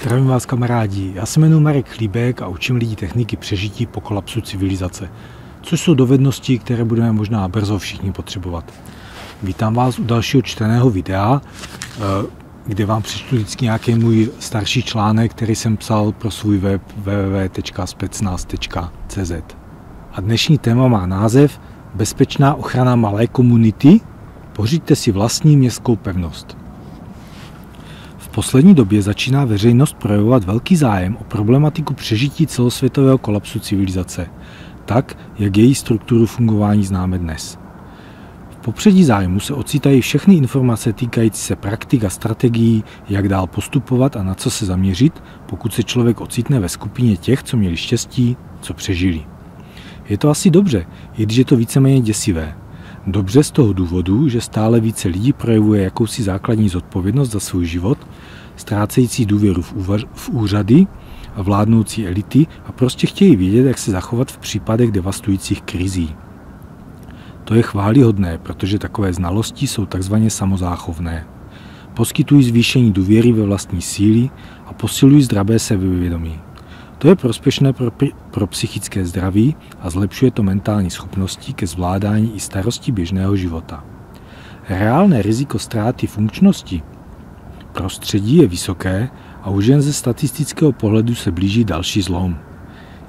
Zdravím vás kamarádi, já se jmenuji Marek Chlíbek a učím lidi techniky přežití po kolapsu civilizace, což jsou dovednosti, které budeme možná brzo všichni potřebovat. Vítám vás u dalšího čteného videa, eh, kde vám přečtu vždycky nějaký můj starší článek, který jsem psal pro svůj web www.specnaz.cz. A dnešní téma má název Bezpečná ochrana malé komunity. Pořiďte si vlastní městskou pevnost poslední době začíná veřejnost projevovat velký zájem o problematiku přežití celosvětového kolapsu civilizace, tak, jak její strukturu fungování známe dnes. V popředí zájmu se ocitají všechny informace týkající se praktik a strategií, jak dál postupovat a na co se zaměřit, pokud se člověk ocitne ve skupině těch, co měli štěstí, co přežili. Je to asi dobře, i když je to víceméně děsivé. Dobře z toho důvodu, že stále více lidí projevuje jakousi základní zodpovědnost za svůj život, ztrácející důvěru v, úvaž- v úřady a vládnoucí elity a prostě chtějí vědět, jak se zachovat v případech devastujících krizí. To je chválihodné, protože takové znalosti jsou takzvaně samozáchovné. Poskytují zvýšení důvěry ve vlastní síly a posilují zdravé sebevědomí. To je prospěšné pro, pro psychické zdraví a zlepšuje to mentální schopnosti ke zvládání i starosti běžného života. Reálné riziko ztráty funkčnosti prostředí je vysoké a už jen ze statistického pohledu se blíží další zlom.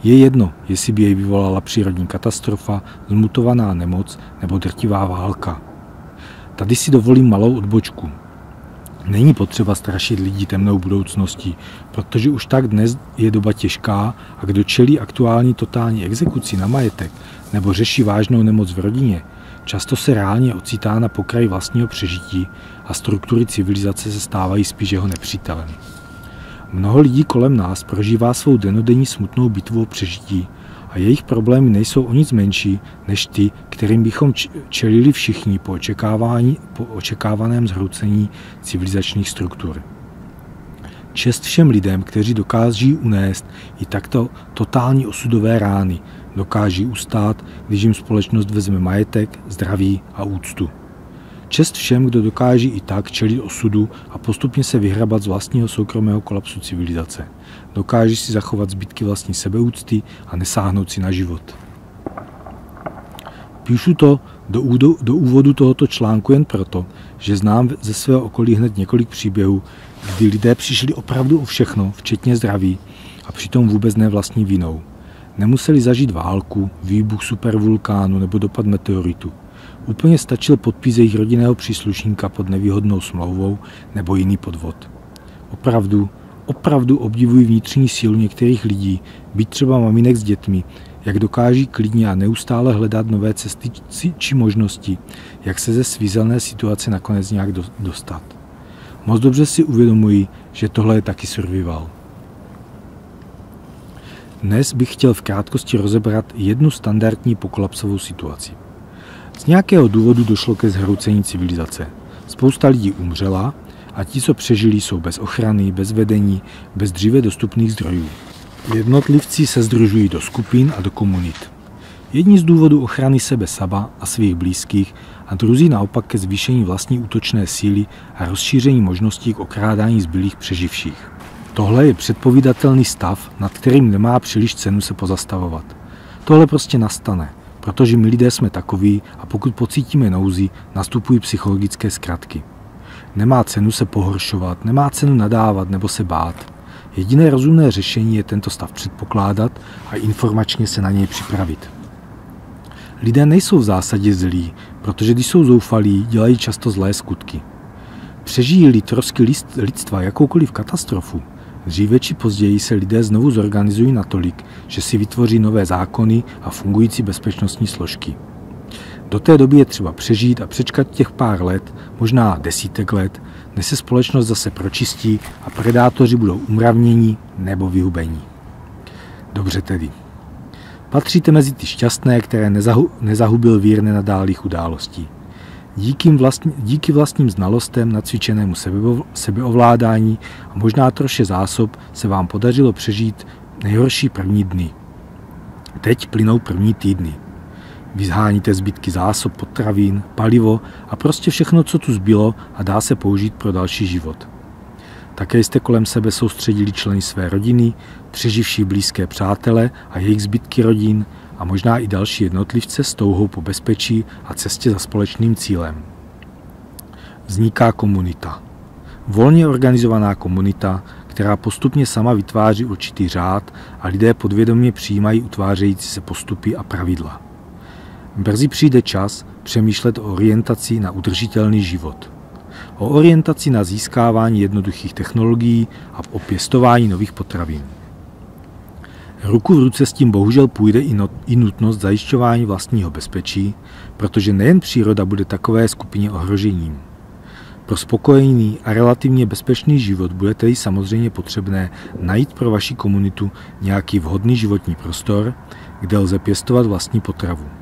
Je jedno, jestli by jej vyvolala přírodní katastrofa, zmutovaná nemoc nebo drtivá válka. Tady si dovolím malou odbočku. Není potřeba strašit lidi temnou budoucností, protože už tak dnes je doba těžká a kdo čelí aktuální totální exekuci na majetek nebo řeší vážnou nemoc v rodině, často se reálně ocitá na pokraji vlastního přežití a struktury civilizace se stávají spíš jeho nepřítelem. Mnoho lidí kolem nás prožívá svou denodenní smutnou bitvu o přežití a jejich problémy nejsou o nic menší než ty, kterým bychom čelili všichni po, očekávání, po očekávaném zhroucení civilizačních struktur. Čest všem lidem, kteří dokáží unést i takto totální osudové rány, dokáží ustát, když jim společnost vezme majetek, zdraví a úctu. Čest všem, kdo dokáží i tak čelit osudu a postupně se vyhrabat z vlastního soukromého kolapsu civilizace. Dokáží si zachovat zbytky vlastní sebeúcty a nesáhnout si na život. Píšu to do, údo, do úvodu tohoto článku jen proto, že znám ze svého okolí hned několik příběhů, kdy lidé přišli opravdu o všechno, včetně zdraví, a přitom vůbec ne vlastní vinou. Nemuseli zažít válku, výbuch supervulkánu nebo dopad meteoritu. Úplně stačil podpis jejich rodinného příslušníka pod nevýhodnou smlouvou nebo jiný podvod. Opravdu, opravdu obdivuji vnitřní sílu některých lidí, být třeba maminek s dětmi, jak dokáží klidně a neustále hledat nové cesty či možnosti, jak se ze svízelné situace nakonec nějak dostat. Moc dobře si uvědomuji, že tohle je taky survival. Dnes bych chtěl v krátkosti rozebrat jednu standardní pokolapsovou situaci. Z nějakého důvodu došlo ke zhroucení civilizace. Spousta lidí umřela a ti, co přežili, jsou bez ochrany, bez vedení, bez dříve dostupných zdrojů. Jednotlivci se združují do skupin a do komunit. Jedni z důvodu ochrany sebe sama a svých blízkých a druzí naopak ke zvýšení vlastní útočné síly a rozšíření možností k okrádání zbylých přeživších. Tohle je předpovídatelný stav, nad kterým nemá příliš cenu se pozastavovat. Tohle prostě nastane, protože my lidé jsme takoví a pokud pocítíme nouzi, nastupují psychologické zkratky. Nemá cenu se pohoršovat, nemá cenu nadávat nebo se bát. Jediné rozumné řešení je tento stav předpokládat a informačně se na něj připravit. Lidé nejsou v zásadě zlí, protože když jsou zoufalí, dělají často zlé skutky. Přežijí-li trosky lidstva jakoukoliv katastrofu, Dříve či později se lidé znovu zorganizují natolik, že si vytvoří nové zákony a fungující bezpečnostní složky. Do té doby je třeba přežít a přečkat těch pár let, možná desítek let, než se společnost zase pročistí a predátoři budou umravnění nebo vyhubení. Dobře tedy. Patříte mezi ty šťastné, které nezahu, nezahubil vír nenadálých událostí. Díky, vlastní, díky vlastním znalostem, nacvičenému sebeovládání a možná troše zásob se vám podařilo přežít nejhorší první dny. Teď plynou první týdny. Vyzháníte zbytky zásob potravin, palivo a prostě všechno, co tu zbylo a dá se použít pro další život. Také jste kolem sebe soustředili členy své rodiny, přeživší blízké přátele a jejich zbytky rodin a možná i další jednotlivce s touhou po bezpečí a cestě za společným cílem. Vzniká komunita. Volně organizovaná komunita, která postupně sama vytváří určitý řád a lidé podvědomě přijímají utvářející se postupy a pravidla. Brzy přijde čas přemýšlet o orientaci na udržitelný život. O orientaci na získávání jednoduchých technologií a o pěstování nových potravin. Ruku v ruce s tím bohužel půjde i, not, i nutnost zajišťování vlastního bezpečí, protože nejen příroda bude takové skupině ohrožením. Pro spokojený a relativně bezpečný život bude tedy samozřejmě potřebné najít pro vaši komunitu nějaký vhodný životní prostor, kde lze pěstovat vlastní potravu.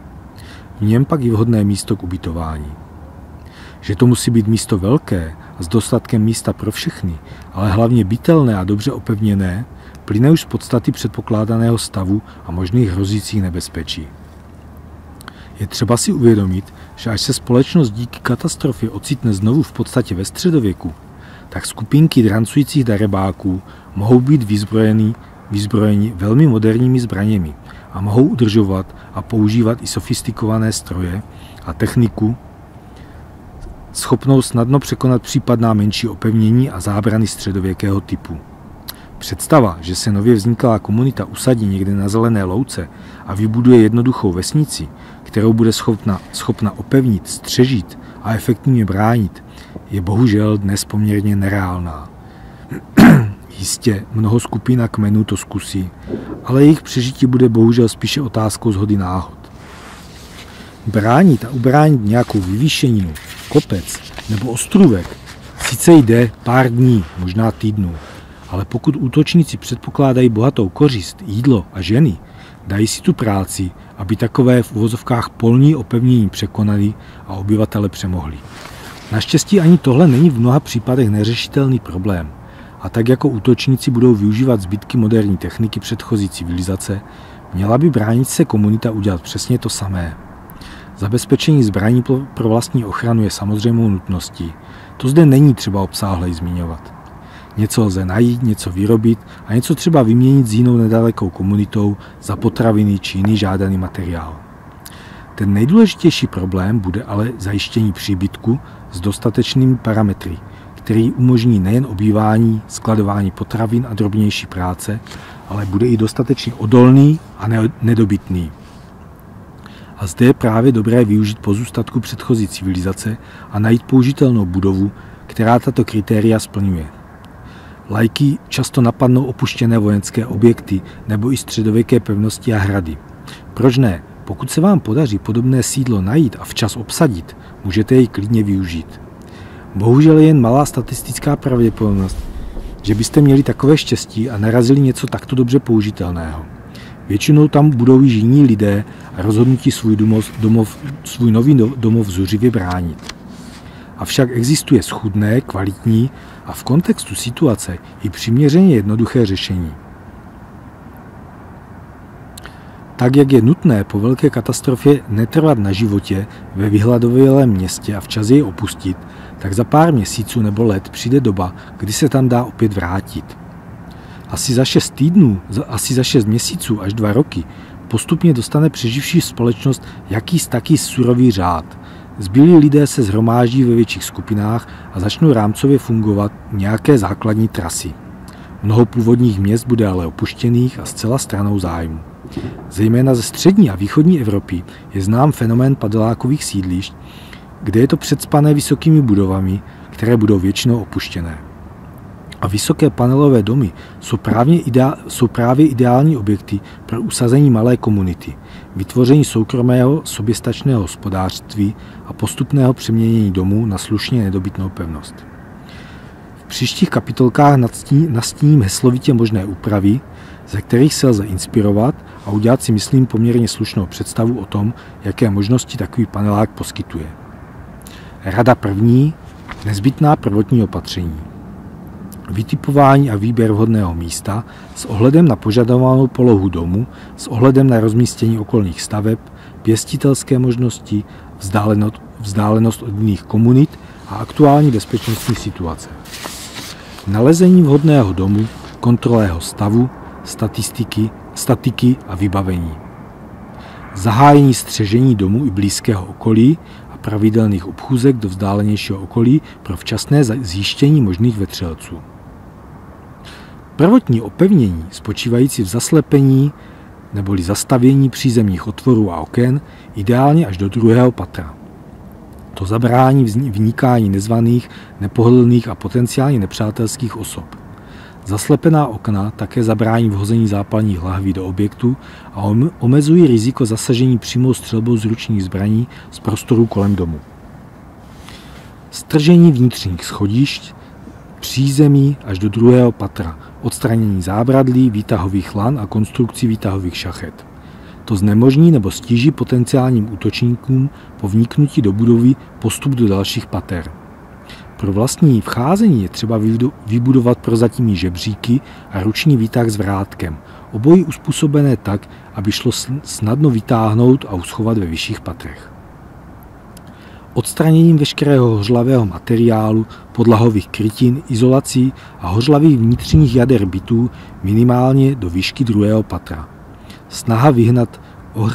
V něm pak i vhodné místo k ubytování. Že to musí být místo velké a s dostatkem místa pro všechny, ale hlavně bytelné a dobře opevněné, plyne už z podstaty předpokládaného stavu a možných hrozících nebezpečí. Je třeba si uvědomit, že až se společnost díky katastrofě ocitne znovu v podstatě ve středověku, tak skupinky drancujících darebáků mohou být vyzbrojeni, vyzbrojeni velmi moderními zbraněmi a mohou udržovat a používat i sofistikované stroje a techniku, schopnou snadno překonat případná menší opevnění a zábrany středověkého typu. Představa, že se nově vzniklá komunita usadí někde na zelené louce a vybuduje jednoduchou vesnici, kterou bude schopna, schopna opevnit, střežit a efektivně bránit, je bohužel dnes poměrně nereálná. Jistě, mnoho skupin a kmenů to zkusí, ale jejich přežití bude bohužel spíše otázkou zhody náhod. Bránit a ubránit nějakou vyvýšeninu, kopec nebo ostrůvek sice jde pár dní, možná týdnů, ale pokud útočníci předpokládají bohatou kořist, jídlo a ženy, dají si tu práci, aby takové v uvozovkách polní opevnění překonali a obyvatele přemohli. Naštěstí ani tohle není v mnoha případech neřešitelný problém. A tak jako útočníci budou využívat zbytky moderní techniky předchozí civilizace, měla by bránit se komunita udělat přesně to samé. Zabezpečení zbraní pro vlastní ochranu je samozřejmou nutností. To zde není třeba obsáhle zmiňovat. Něco lze najít, něco vyrobit a něco třeba vyměnit s jinou nedalekou komunitou za potraviny či jiný žádaný materiál. Ten nejdůležitější problém bude ale zajištění příbytku s dostatečnými parametry, který umožní nejen obývání, skladování potravin a drobnější práce, ale bude i dostatečně odolný a nedobytný. A zde je právě dobré využít pozůstatku předchozí civilizace a najít použitelnou budovu, která tato kritéria splňuje. Lajky často napadnou opuštěné vojenské objekty nebo i středověké pevnosti a hrady. Proč ne? Pokud se vám podaří podobné sídlo najít a včas obsadit, můžete jej klidně využít. Bohužel je jen malá statistická pravděpodobnost, že byste měli takové štěstí a narazili něco takto dobře použitelného. Většinou tam budou již jiní lidé a rozhodnutí svůj, domov, domov, svůj nový domov zuřivě bránit. Avšak existuje schudné, kvalitní a v kontextu situace i přiměřeně jednoduché řešení. Tak, jak je nutné po velké katastrofě netrvat na životě ve vyhladovělém městě a včas jej opustit, tak za pár měsíců nebo let přijde doba, kdy se tam dá opět vrátit. Asi za šest týdnů, asi za šest měsíců až dva roky postupně dostane přeživší společnost jakýs taký surový řád, Zbylí lidé se zhromáždí ve větších skupinách a začnou rámcově fungovat nějaké základní trasy. Mnoho původních měst bude ale opuštěných a zcela stranou zájmu. Zejména ze střední a východní Evropy je znám fenomén padelákových sídlišť, kde je to předspané vysokými budovami, které budou většinou opuštěné. A vysoké panelové domy jsou právě, ideál, jsou právě ideální objekty pro usazení malé komunity, vytvoření soukromého soběstačného hospodářství a postupného přeměnění domů na slušně nedobytnou pevnost. V příštích kapitolkách nastíním heslovitě možné úpravy, ze kterých se lze inspirovat a udělat si, myslím, poměrně slušnou představu o tom, jaké možnosti takový panelák poskytuje. Rada první, nezbytná prvotní opatření vytipování a výběr vhodného místa s ohledem na požadovanou polohu domu, s ohledem na rozmístění okolních staveb, pěstitelské možnosti, vzdálenost, vzdálenost od jiných komunit a aktuální bezpečnostní situace. nalezení vhodného domu, kontrole jeho stavu, statistiky, statiky a vybavení. Zahájení střežení domu i blízkého okolí pravidelných obchůzek do vzdálenějšího okolí pro včasné zjištění možných vetřelců. Prvotní opevnění, spočívající v zaslepení neboli zastavění přízemních otvorů a oken, ideálně až do druhého patra. To zabrání vnikání nezvaných, nepohodlných a potenciálně nepřátelských osob. Zaslepená okna také zabrání vhození zápalních lahví do objektu a omezují riziko zasažení přímou střelbou z ručních zbraní z prostoru kolem domu. Stržení vnitřních schodišť, přízemí až do druhého patra, odstranění zábradlí, výtahových lan a konstrukcí výtahových šachet. To znemožní nebo stíží potenciálním útočníkům po vniknutí do budovy postup do dalších pater. Pro vlastní vcházení je třeba vybudovat prozatímní žebříky a ruční výtah s vrátkem, obojí uspůsobené tak, aby šlo snadno vytáhnout a uschovat ve vyšších patrech. Odstraněním veškerého hořlavého materiálu, podlahových krytin, izolací a hořlavých vnitřních jader bytů minimálně do výšky druhého patra. Snaha vyhnat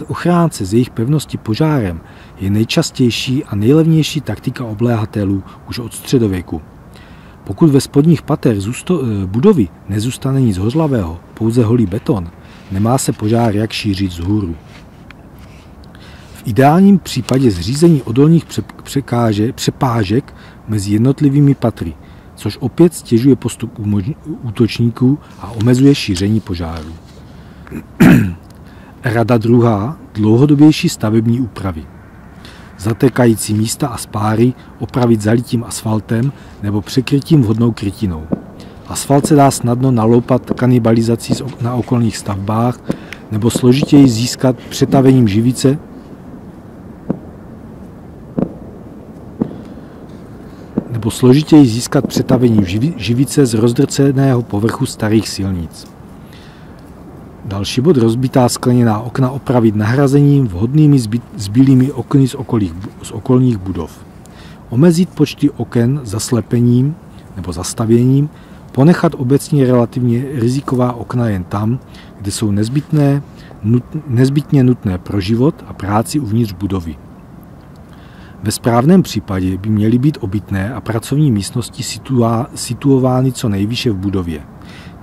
ochránce z jejich pevnosti požárem je nejčastější a nejlevnější taktika obléhatelů už od středověku. Pokud ve spodních zůsto, eh, budovy nezůstane nic hořlavého, pouze holý beton, nemá se požár jak šířit z hůru. V ideálním případě zřízení odolných překáže, přepážek mezi jednotlivými patry, což opět stěžuje postup útočníků a omezuje šíření požáru. Rada druhá, dlouhodobější stavební úpravy. Zatékající místa a spáry opravit zalitím asfaltem nebo překrytím vhodnou krytinou. Asfalt se dá snadno naloupat kanibalizací na okolních stavbách nebo složitěji získat přetavením živice nebo složitěji získat přetavením živice z rozdrceného povrchu starých silnic. Další bod rozbitá skleněná okna opravit nahrazením vhodnými zbylými okny z, okolích, z okolních budov. Omezit počty oken zaslepením nebo zastavěním, ponechat obecně relativně riziková okna jen tam, kde jsou nezbytné, nut, nezbytně nutné pro život a práci uvnitř budovy. Ve správném případě by měly být obytné a pracovní místnosti situovány co nejvýše v budově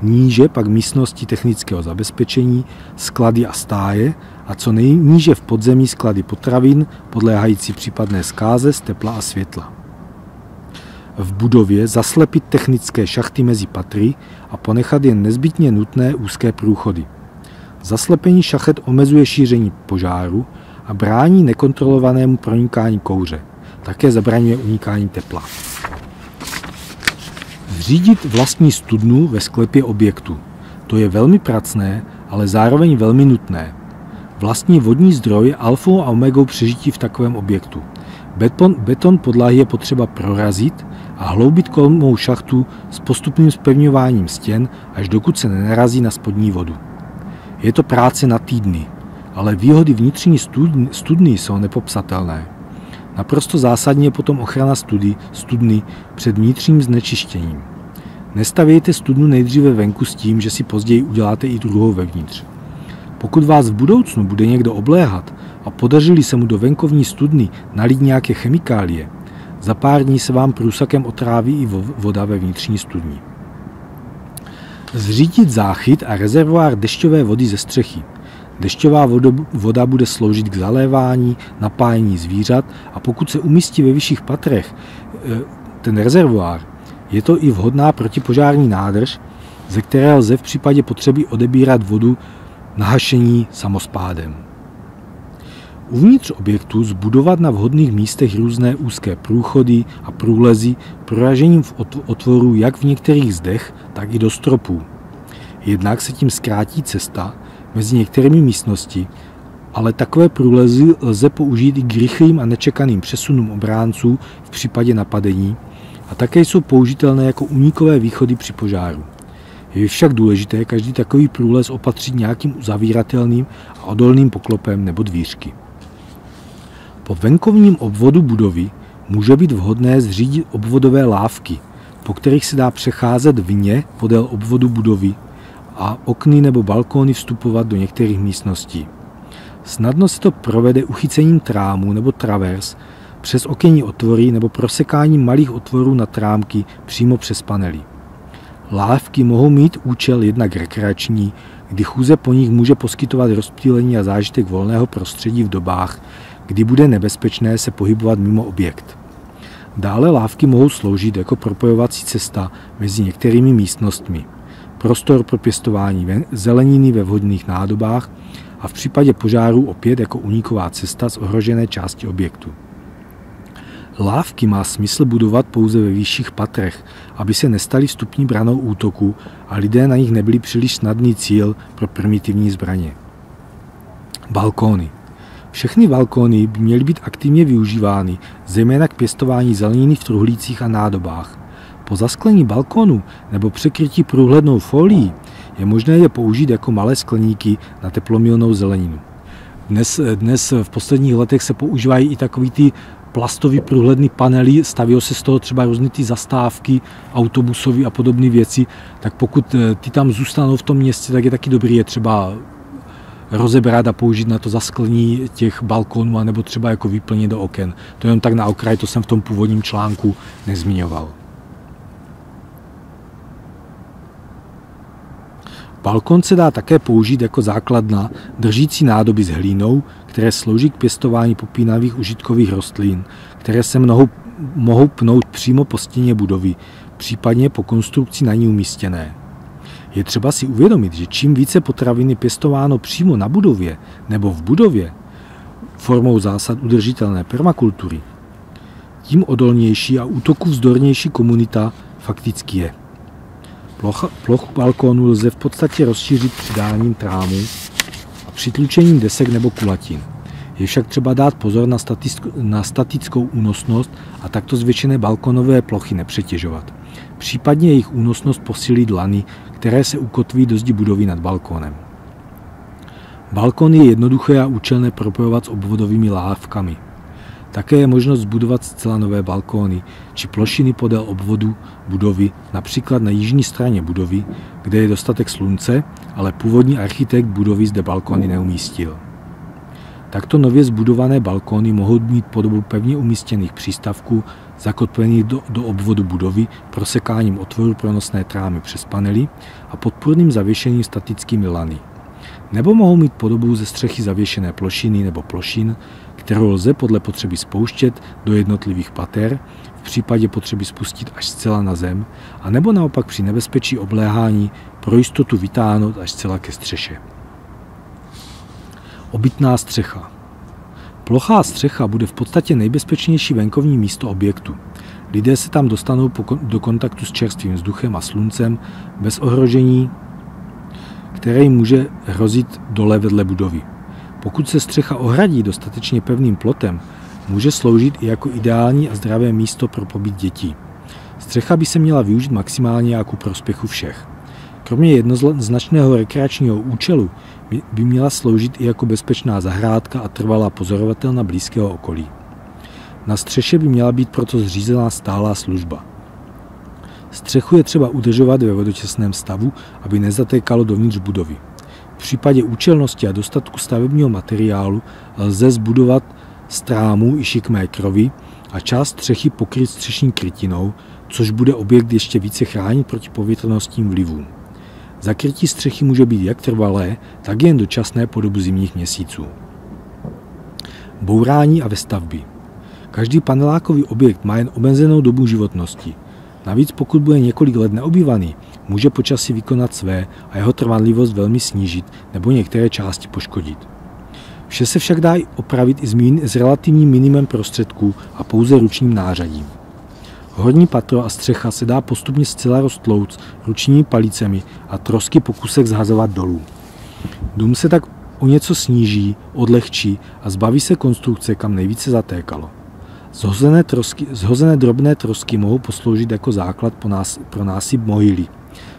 níže pak místnosti technického zabezpečení, sklady a stáje a co nejníže v podzemí sklady potravin, podléhající případné zkáze z tepla a světla. V budově zaslepit technické šachty mezi patry a ponechat jen nezbytně nutné úzké průchody. Zaslepení šachet omezuje šíření požáru a brání nekontrolovanému pronikání kouře. Také zabraňuje unikání tepla. Zřídit vlastní studnu ve sklepě objektu. To je velmi pracné, ale zároveň velmi nutné. Vlastní vodní zdroj je alfou a omegou přežití v takovém objektu. Beton, beton podlahy je potřeba prorazit a hloubit kolmou šachtu s postupným spevňováním stěn, až dokud se nenarazí na spodní vodu. Je to práce na týdny, ale výhody vnitřní studny, studny jsou nepopsatelné. Naprosto zásadně je potom ochrana study, studny před vnitřním znečištěním. Nestavějte studnu nejdříve venku s tím, že si později uděláte i druhou vevnitř. Pokud vás v budoucnu bude někdo obléhat a podařili se mu do venkovní studny nalít nějaké chemikálie, za pár dní se vám průsakem otráví i voda ve vnitřní studni. Zřídit záchyt a rezervoár dešťové vody ze střechy. Dešťová voda bude sloužit k zalévání, napájení zvířat a pokud se umístí ve vyšších patrech e, ten rezervoár, je to i vhodná protipožární nádrž, ze které lze v případě potřeby odebírat vodu na hašení samospádem. Uvnitř objektu zbudovat na vhodných místech různé úzké průchody a průlezy proražením v otvoru jak v některých zdech, tak i do stropů. Jednak se tím zkrátí cesta mezi některými místnosti, ale takové průlezy lze použít i k rychlým a nečekaným přesunům obránců v případě napadení, a také jsou použitelné jako unikové východy při požáru. Je však důležité každý takový průlez opatřit nějakým uzavíratelným a odolným poklopem nebo dvířky. Po venkovním obvodu budovy může být vhodné zřídit obvodové lávky, po kterých se dá přecházet vně podél obvodu budovy a okny nebo balkóny vstupovat do některých místností. Snadno se to provede uchycením trámu nebo travers přes okenní otvory nebo prosekáním malých otvorů na trámky přímo přes panely. Lávky mohou mít účel jednak rekreační, kdy chůze po nich může poskytovat rozptýlení a zážitek volného prostředí v dobách, kdy bude nebezpečné se pohybovat mimo objekt. Dále lávky mohou sloužit jako propojovací cesta mezi některými místnostmi, prostor pro pěstování zeleniny ve vhodných nádobách a v případě požáru opět jako uniková cesta z ohrožené části objektu. Lávky má smysl budovat pouze ve vyšších patrech, aby se nestali vstupní branou útoku a lidé na nich nebyli příliš snadný cíl pro primitivní zbraně. Balkóny. Všechny balkóny by měly být aktivně využívány, zejména k pěstování zeleniny v truhlících a nádobách. Po zasklení balkónu nebo překrytí průhlednou folií je možné je použít jako malé skleníky na teplomilnou zeleninu. Dnes, dnes v posledních letech se používají i takový ty plastový průhledný panely, staví se z toho třeba různé ty zastávky, autobusové a podobné věci, tak pokud eh, ty tam zůstanou v tom městě, tak je taky dobrý je třeba rozebrat a použít na to zasklení těch balkonů, nebo třeba jako výplně do oken. To jenom tak na okraj, to jsem v tom původním článku nezmiňoval. Balkon se dá také použít jako základna držící nádoby s hlínou, které slouží k pěstování popínavých užitkových rostlin, které se mnohou, mohou pnout přímo po stěně budovy, případně po konstrukci na ní umístěné. Je třeba si uvědomit, že čím více potravin je pěstováno přímo na budově nebo v budově, formou zásad udržitelné permakultury, tím odolnější a útoku vzdornější komunita fakticky je. Plocha, plochu balkónu lze v podstatě rozšířit přidáním trámu a přitlučením desek nebo kulatin. Je však třeba dát pozor na, na statickou únosnost a takto zvětšené balkonové plochy nepřetěžovat. Případně jejich únosnost posílit lany, které se ukotví do zdi budovy nad balkónem. Balkon je jednoduché a účelné propojovat s obvodovými lávkami. Také je možnost zbudovat zcela nové balkóny či plošiny podél obvodu budovy, například na jižní straně budovy, kde je dostatek slunce, ale původní architekt budovy zde balkóny neumístil. Takto nově zbudované balkóny mohou mít podobu pevně umístěných přístavků zakotvených do, do obvodu budovy prosekáním otvoru pro nosné trámy přes panely a podpůrným zavěšením statickými lany. Nebo mohou mít podobu ze střechy zavěšené plošiny nebo plošin, kterou lze podle potřeby spouštět do jednotlivých pater, v případě potřeby spustit až zcela na zem, a nebo naopak při nebezpečí obléhání pro jistotu vytáhnout až zcela ke střeše. Obytná střecha. Plochá střecha bude v podstatě nejbezpečnější venkovní místo objektu. Lidé se tam dostanou do kontaktu s čerstvým vzduchem a sluncem bez ohrožení, které jim může hrozit dole vedle budovy. Pokud se střecha ohradí dostatečně pevným plotem, může sloužit i jako ideální a zdravé místo pro pobyt dětí. Střecha by se měla využít maximálně jako prospěchu všech. Kromě jednoznačného rekreačního účelu by měla sloužit i jako bezpečná zahrádka a trvalá pozorovatelna blízkého okolí. Na střeše by měla být proto zřízená stálá služba. Střechu je třeba udržovat ve vodočasném stavu, aby nezatékalo dovnitř budovy. V případě účelnosti a dostatku stavebního materiálu lze zbudovat strámu i šikmé krovy a část střechy pokryt střešní krytinou, což bude objekt ještě více chránit proti povětrnostním vlivům. Zakrytí střechy může být jak trvalé, tak jen dočasné po dobu zimních měsíců. Bourání a vestavby. Každý panelákový objekt má jen omezenou dobu životnosti. Navíc pokud bude několik let neobývaný, může počasí vykonat své a jeho trvanlivost velmi snížit nebo některé části poškodit. Vše se však dá opravit i s relativním minimem prostředků a pouze ručním nářadím. Horní patro a střecha se dá postupně zcela roztlouc ručními palicemi a trosky pokusek zhazovat dolů. Dům se tak o něco sníží, odlehčí a zbaví se konstrukce, kam nejvíce zatékalo. Zhozené, trosky, zhozené drobné trosky mohou posloužit jako základ pro násyp mohyly.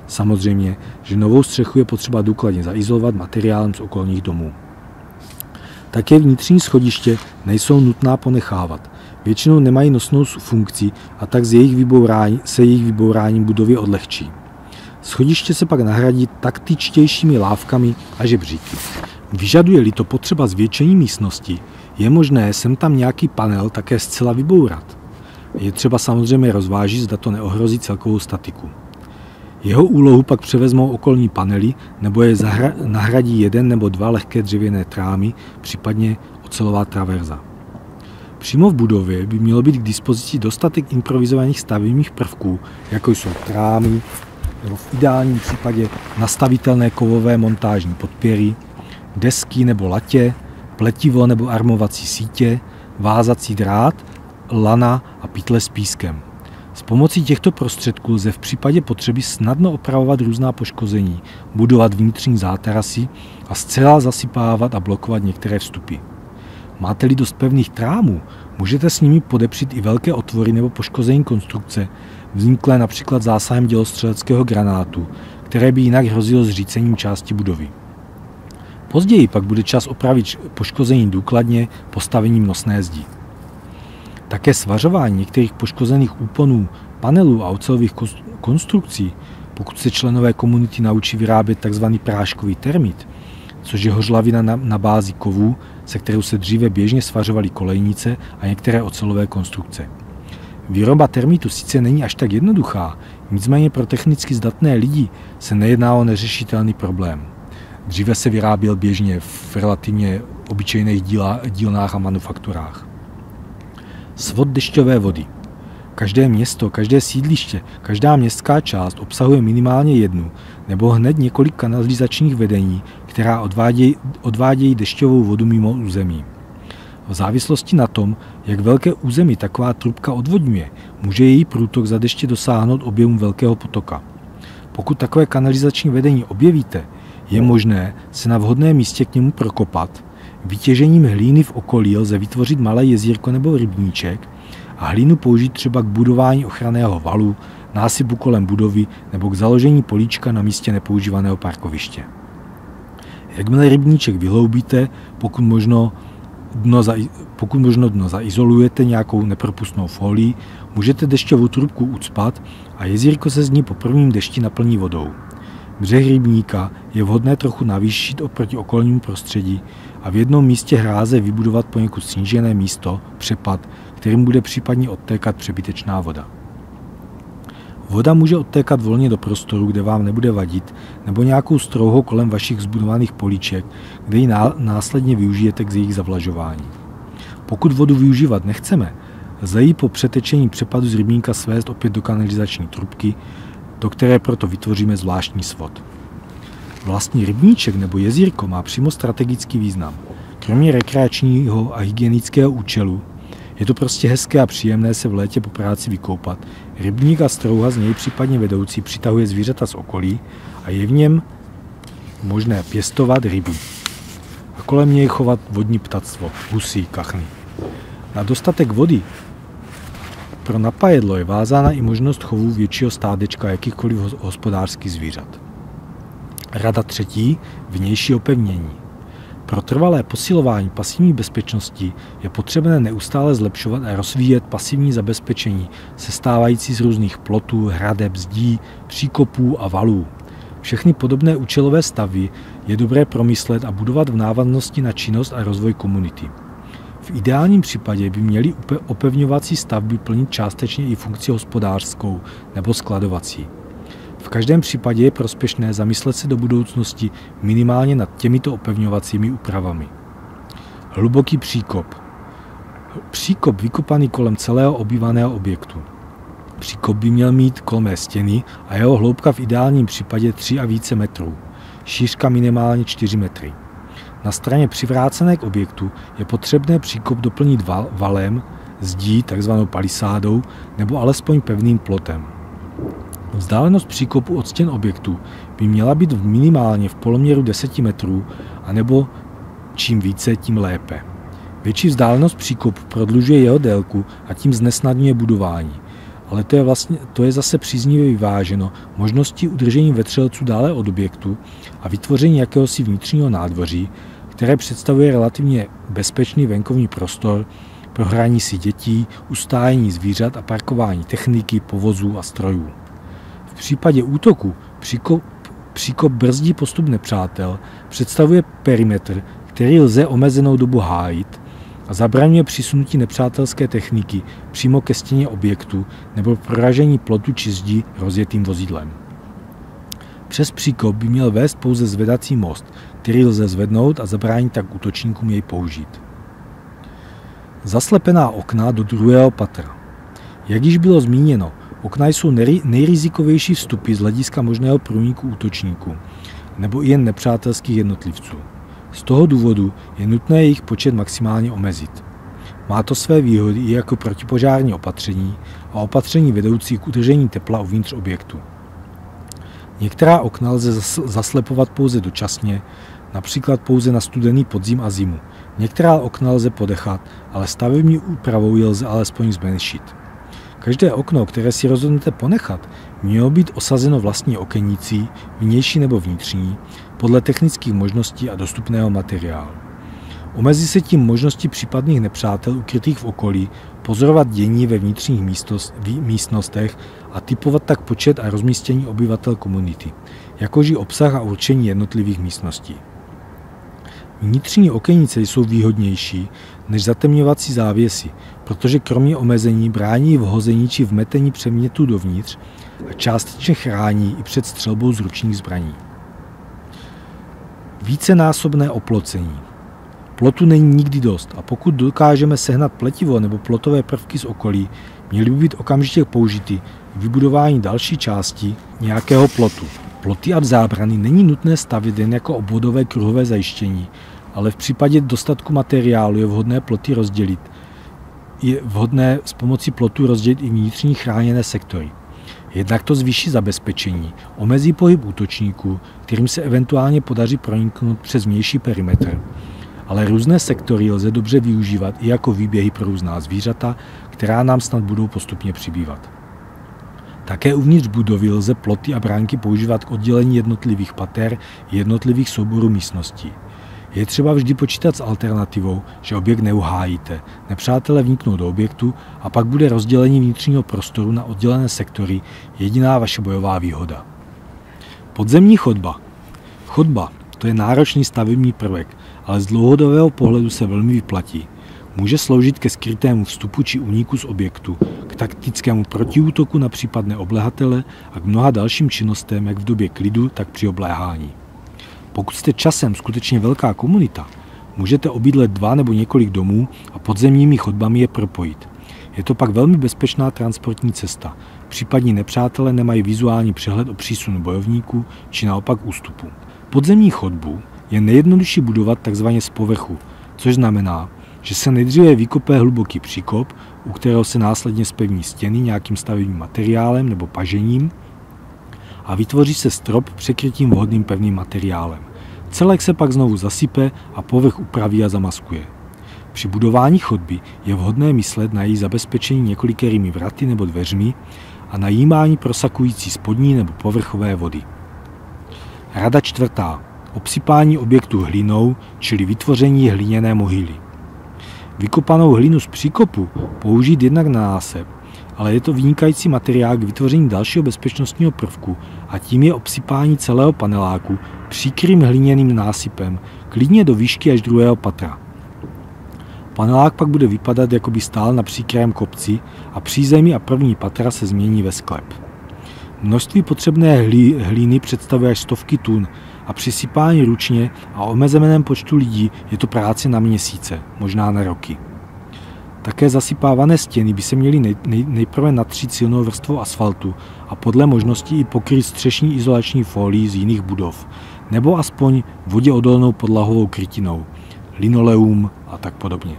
Samozřejmě, že novou střechu je potřeba důkladně zaizolovat materiálem z okolních domů. Také vnitřní schodiště nejsou nutná ponechávat. Většinou nemají nosnou funkci a tak z jejich vybourání, se jejich vybourání budově odlehčí. Schodiště se pak nahradí taktičtějšími lávkami a žebříky. Vyžaduje-li to potřeba zvětšení místnosti, je možné sem tam nějaký panel také zcela vybourat. Je třeba samozřejmě rozvážit, zda to neohrozí celkovou statiku. Jeho úlohu pak převezmou okolní panely nebo je zahra- nahradí jeden nebo dva lehké dřevěné trámy, případně ocelová traverza. Přímo v budově by mělo být k dispozici dostatek improvizovaných stavebních prvků, jako jsou trámy, nebo v ideálním případě nastavitelné kovové montážní podpěry, desky nebo latě, pletivo nebo armovací sítě, vázací drát, lana a pytle s pískem. S pomocí těchto prostředků lze v případě potřeby snadno opravovat různá poškození, budovat vnitřní zátarasy a zcela zasypávat a blokovat některé vstupy. Máte-li dost pevných trámů, můžete s nimi podepřít i velké otvory nebo poškození konstrukce, vzniklé například zásahem dělostřeleckého granátu, které by jinak hrozilo zřícením části budovy. Později pak bude čas opravit poškození důkladně postavením nosné zdi. Také svařování některých poškozených úponů, panelů a ocelových konstrukcí, pokud se členové komunity naučí vyrábět tzv. práškový termit, což je hořlavina na, na bázi kovů, se kterou se dříve běžně svařovaly kolejnice a některé ocelové konstrukce. Výroba termitu sice není až tak jednoduchá, nicméně pro technicky zdatné lidi se nejedná o neřešitelný problém. Dříve se vyráběl běžně v relativně obyčejných díla, dílnách a manufakturách. Svod dešťové vody. Každé město, každé sídliště, každá městská část obsahuje minimálně jednu nebo hned několik kanalizačních vedení, která odvádějí, odvádějí dešťovou vodu mimo území. V závislosti na tom, jak velké území taková trubka odvodňuje, může její průtok za deště dosáhnout objemu velkého potoka. Pokud takové kanalizační vedení objevíte, je možné se na vhodném místě k němu prokopat. Vytěžením hlíny v okolí lze vytvořit malé jezírko nebo rybníček a hlínu použít třeba k budování ochranného valu, násypu kolem budovy nebo k založení políčka na místě nepoužívaného parkoviště. Jakmile rybníček vyhloubíte, pokud možno dno, za, pokud možno dno zaizolujete nějakou nepropustnou folí, můžete dešťovou trubku ucpat a jezírko se z ní po prvním dešti naplní vodou. Břeh rybníka je vhodné trochu navýšit oproti okolnímu prostředí a v jednom místě hráze vybudovat poněkud snížené místo, přepad, kterým bude případně odtékat přebytečná voda. Voda může odtékat volně do prostoru, kde vám nebude vadit, nebo nějakou strouhou kolem vašich zbudovaných políček, kde ji následně využijete k jejich zavlažování. Pokud vodu využívat nechceme, lze ji po přetečení přepadu z rybníka svést opět do kanalizační trubky, do které proto vytvoříme zvláštní svod. Vlastní rybníček nebo jezírko má přímo strategický význam. Kromě rekreačního a hygienického účelu je to prostě hezké a příjemné se v létě po práci vykoupat. Rybník a strouha z něj případně vedoucí přitahuje zvířata z okolí a je v něm možné pěstovat ryby. A kolem něj chovat vodní ptactvo, husy, kachny. Na dostatek vody pro napajedlo je vázána i možnost chovu většího stádečka jakýchkoliv hospodářských zvířat. Rada třetí, vnější opevnění. Pro trvalé posilování pasivní bezpečnosti je potřebné neustále zlepšovat a rozvíjet pasivní zabezpečení, sestávající z různých plotů, hradeb, zdí, příkopů a valů. Všechny podobné účelové stavy je dobré promyslet a budovat v návaznosti na činnost a rozvoj komunity. V ideálním případě by měly opevňovací stavby plnit částečně i funkci hospodářskou nebo skladovací. V každém případě je prospěšné zamyslet se do budoucnosti minimálně nad těmito opevňovacími úpravami. Hluboký příkop. Příkop vykopaný kolem celého obývaného objektu. Příkop by měl mít kolmé stěny a jeho hloubka v ideálním případě 3 a více metrů. Šířka minimálně 4 metry. Na straně přivrácené k objektu je potřebné příkop doplnit val, valem, zdí, takzvanou palisádou, nebo alespoň pevným plotem. Vzdálenost příkopu od stěn objektu by měla být minimálně v poloměru 10 metrů, anebo čím více, tím lépe. Větší vzdálenost příkopu prodlužuje jeho délku a tím znesnadňuje budování. Ale to je, vlastně, to je zase příznivě vyváženo možností udržení vetřelců dále od objektu a vytvoření jakéhosi vnitřního nádvoří, které představuje relativně bezpečný venkovní prostor pro hraní si dětí, ustájení zvířat a parkování techniky, povozů a strojů. V případě útoku příkop, příkop brzdí postup nepřátel, představuje perimetr, který lze omezenou dobu hájit a zabraňuje přisunutí nepřátelské techniky přímo ke stěně objektu nebo proražení plotu či zdi rozjetým vozidlem. Přes příkop by měl vést pouze zvedací most, který lze zvednout a zabránit tak útočníkům jej použít. Zaslepená okna do druhého patra. Jak již bylo zmíněno, okna jsou nejrizikovější vstupy z hlediska možného průniku útočníků nebo i jen nepřátelských jednotlivců. Z toho důvodu je nutné jejich počet maximálně omezit. Má to své výhody i jako protipožární opatření a opatření vedoucí k udržení tepla uvnitř objektu. Některá okna lze zaslepovat pouze dočasně, například pouze na studený podzim a zimu. Některá okna lze podechat, ale stavební úpravou je lze alespoň zmenšit. Každé okno, které si rozhodnete ponechat, mělo být osazeno vlastní okenicí, vnější nebo vnitřní, podle technických možností a dostupného materiálu. Omezí se tím možnosti případných nepřátel ukrytých v okolí pozorovat dění ve vnitřních místnostech a typovat tak počet a rozmístění obyvatel komunity, jakož i obsah a určení jednotlivých místností. Vnitřní okenice jsou výhodnější než zatemňovací závěsy, protože kromě omezení brání vhození či vmetení předmětů dovnitř a částečně chrání i před střelbou z ručních zbraní. Vícenásobné oplocení. Plotu není nikdy dost a pokud dokážeme sehnat pletivo nebo plotové prvky z okolí, měly by být okamžitě použity k vybudování další části nějakého plotu. Ploty a zábrany není nutné stavět jen jako obvodové kruhové zajištění, ale v případě dostatku materiálu je vhodné ploty rozdělit. Je vhodné s pomocí plotu rozdělit i vnitřní chráněné sektory. Jednak to zvýší zabezpečení, omezí pohyb útočníků, kterým se eventuálně podaří proniknout přes vnější perimetr. Ale různé sektory lze dobře využívat i jako výběhy pro různá zvířata, která nám snad budou postupně přibývat. Také uvnitř budovy lze ploty a bránky používat k oddělení jednotlivých pater jednotlivých souborů místností. Je třeba vždy počítat s alternativou, že objekt neuhájíte. Nepřátelé vniknou do objektu a pak bude rozdělení vnitřního prostoru na oddělené sektory jediná vaše bojová výhoda. Podzemní chodba. Chodba to je náročný stavební prvek, ale z dlouhodobého pohledu se velmi vyplatí. Může sloužit ke skrytému vstupu či úniku z objektu, k taktickému protiútoku na případné oblehatele a k mnoha dalším činnostem, jak v době klidu, tak při obléhání. Pokud jste časem skutečně velká komunita, můžete obydlet dva nebo několik domů a podzemními chodbami je propojit. Je to pak velmi bezpečná transportní cesta. Případní nepřátelé nemají vizuální přehled o přísunu bojovníků či naopak ústupu. Podzemní chodbu je nejjednodušší budovat takzvaně z povrchu, což znamená, že se nejdříve vykopé hluboký příkop, u kterého se následně spevní stěny nějakým stavebním materiálem nebo pažením a vytvoří se strop překrytím vhodným pevným materiálem. Celek se pak znovu zasype a povrch upraví a zamaskuje. Při budování chodby je vhodné myslet na její zabezpečení několikerými vraty nebo dveřmi a na jímání prosakující spodní nebo povrchové vody. Rada čtvrtá. Obsypání objektu hlinou, čili vytvoření hliněné mohyly. Vykopanou hlinu z příkopu použít jednak na násep, ale je to vynikající materiál k vytvoření dalšího bezpečnostního prvku a tím je obsypání celého paneláku příkrým hliněným násypem, klidně do výšky až druhého patra. Panelák pak bude vypadat, jako by stál na příkrém kopci a přízemí a první patra se změní ve sklep. Množství potřebné hlíny představuje až stovky tun a při sypání ručně a omezeném počtu lidí je to práce na měsíce, možná na roky. Také zasypávané stěny by se měly nej, nej, nejprve natřít silnou vrstvou asfaltu a podle možností i pokryt střešní izolační fólií z jiných budov, nebo aspoň vodě odolnou podlahovou krytinou, linoleum a tak podobně.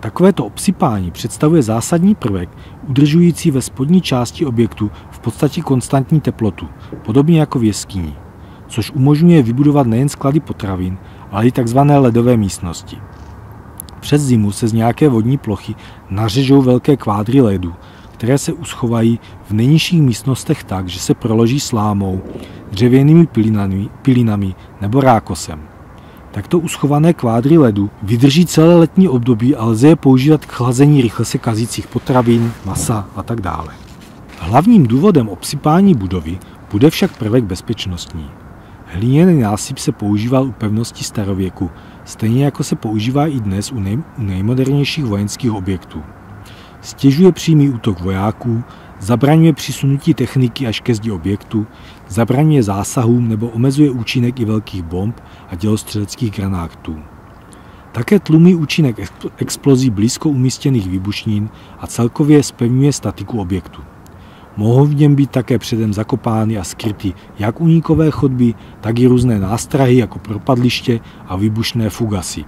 Takovéto obsypání představuje zásadní prvek, udržující ve spodní části objektu v podstatě konstantní teplotu, podobně jako v jeskyni, což umožňuje vybudovat nejen sklady potravin, ale i tzv. ledové místnosti. Přes zimu se z nějaké vodní plochy nařežou velké kvádry ledu, které se uschovají v nejnižších místnostech tak, že se proloží slámou, dřevěnými pilinami, pilinami nebo rákosem. Takto uschované kvádry ledu vydrží celé letní období a lze je používat k chlazení rychle se kazících potravin, masa a tak dále. Hlavním důvodem obsypání budovy bude však prvek bezpečnostní. Hliněný násyp se používal u pevnosti starověku, stejně jako se používá i dnes u, nej, u nejmodernějších vojenských objektů. Stěžuje přímý útok vojáků, zabraňuje přisunutí techniky až ke zdi objektu, zabraňuje zásahům nebo omezuje účinek i velkých bomb a dělostřeleckých granátů. Také tlumí účinek explozí blízko umístěných výbušnin a celkově spevňuje statiku objektu. Mohou v něm být také předem zakopány a skryty jak unikové chodby, tak i různé nástrahy jako propadliště a výbušné fugasy.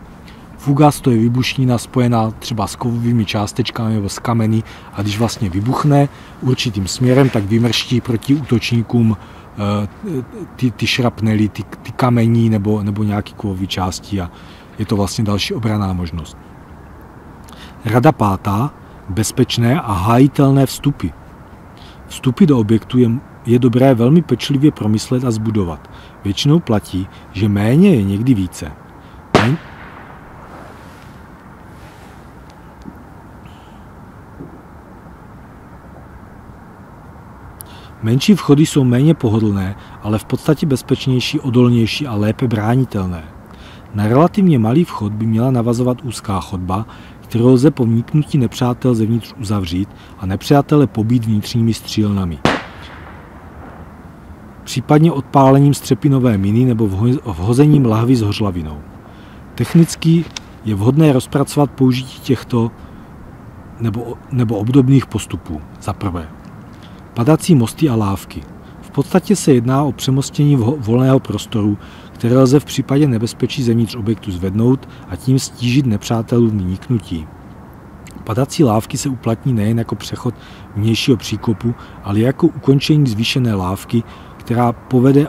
Fugas to je výbušnina spojená třeba s kovovými částečkami nebo s kameny a když vlastně vybuchne určitým směrem, tak vymrští proti útočníkům eh, ty, ty šrapnely, ty, ty kamení nebo, nebo nějaký kovové části a je to vlastně další obraná možnost. Rada pátá, bezpečné a hájitelné vstupy. Vstupy do objektu je, je dobré velmi pečlivě promyslet a zbudovat. Většinou platí, že méně je někdy více. Menší vchody jsou méně pohodlné, ale v podstatě bezpečnější, odolnější a lépe bránitelné. Na relativně malý vchod by měla navazovat úzká chodba, kterou lze po vniknutí nepřátel zevnitř uzavřít a nepřátele pobít vnitřními střílnami. Případně odpálením střepinové miny nebo vhozením lahvy s hořlavinou. Technicky je vhodné rozpracovat použití těchto nebo, nebo obdobných postupů. Za prvé, padací mosty a lávky. V podstatě se jedná o přemostění volného prostoru, které lze v případě nebezpečí zevnitř objektu zvednout a tím stížit nepřátelům vyniknutí. Padací lávky se uplatní nejen jako přechod vnějšího příkopu, ale jako ukončení zvýšené lávky, která povede